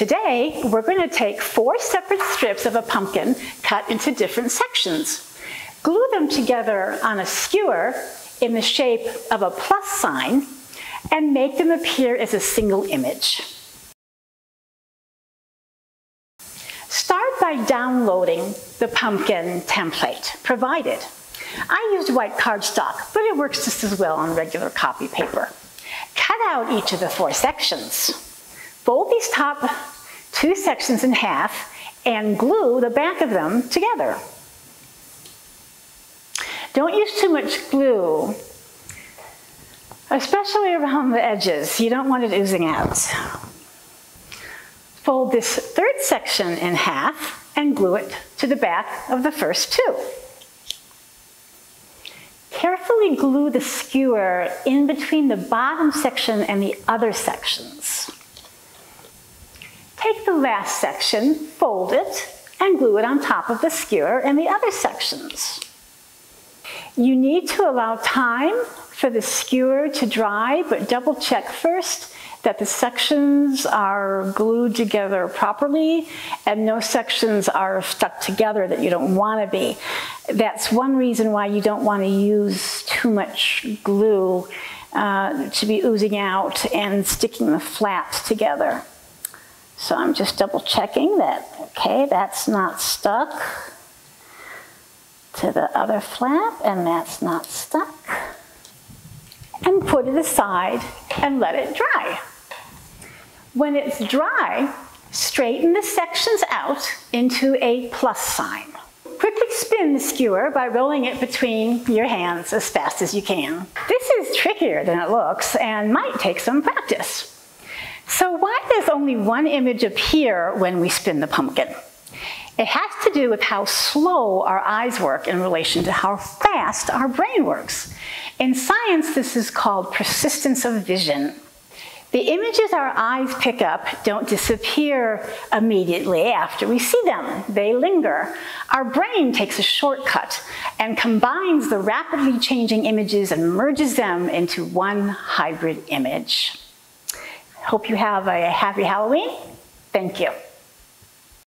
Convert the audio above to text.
Today, we're going to take four separate strips of a pumpkin cut into different sections, glue them together on a skewer in the shape of a plus sign, and make them appear as a single image. Start by downloading the pumpkin template provided. I used white cardstock, but it works just as well on regular copy paper. Cut out each of the four sections. Fold these top two sections in half and glue the back of them together. Don't use too much glue, especially around the edges. You don't want it oozing out. Fold this third section in half and glue it to the back of the first two. Carefully glue the skewer in between the bottom section and the other sections. The last section, fold it, and glue it on top of the skewer and the other sections. You need to allow time for the skewer to dry, but double check first that the sections are glued together properly and no sections are stuck together that you don't want to be. That's one reason why you don't want to use too much glue uh, to be oozing out and sticking the flaps together. So I'm just double checking that, okay, that's not stuck to the other flap and that's not stuck. And put it aside and let it dry. When it's dry, straighten the sections out into a plus sign. Quickly spin the skewer by rolling it between your hands as fast as you can. This is trickier than it looks and might take some practice. So why does only one image appear when we spin the pumpkin? It has to do with how slow our eyes work in relation to how fast our brain works. In science, this is called persistence of vision. The images our eyes pick up don't disappear immediately after we see them. They linger. Our brain takes a shortcut and combines the rapidly changing images and merges them into one hybrid image. Hope you have a happy Halloween. Thank you.